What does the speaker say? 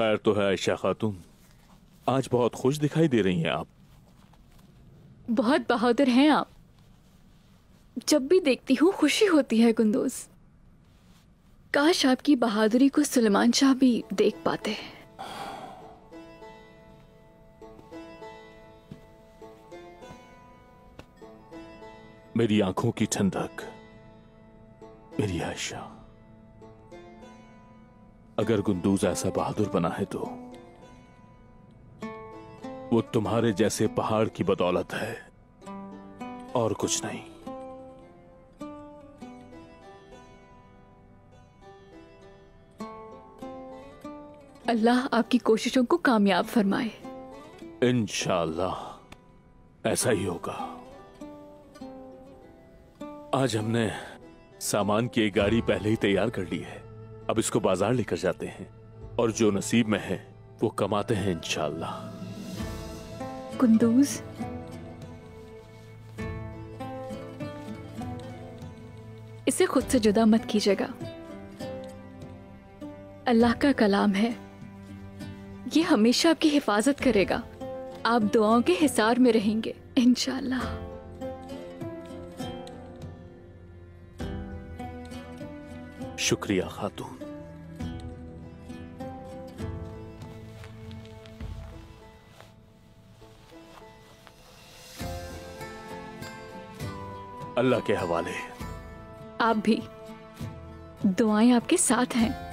खैर तो है आयशा खातून। आज बहुत खुश दिखाई दे रही हैं आप। बहुत बहादुर हैं आप। जब भी देखती हूँ खुशी होती है कुंदूज काश आपकी बहादुरी को सुलेमान शाह भी देख पाते। हैं मेरी आँखों की ठंडक। मेरी आयशा। अगर गुंदूज ऐसा बहादुर बना है तो वो तुम्हारे जैसे पहाड़ की बदौलत है और कुछ नहीं। अल्लाह आपकी कोशिशों को कामयाब फरमाए। इंशाल्लाह ऐसा ही होगा। आज हमने सामान की एक गाड़ी पहले ही तैयार कर ली है। अब इसको बाज़ार लेकर जाते हैं। और जो नसीब में है, वो कमाते हैं इंशाल्लाह। कुंदूज इसे खुद से जुदा मत कीजिएगा। अल्लाह का कलाम है। ये हमेशा आपकी हिफाजत करेगा। आप दुआओं के हिसार में रहेंगे, इंशाल्लाह। शुक्रिया खातून। अल्लाह के हवाले। आप भी दुआएँ आपके साथ हैं।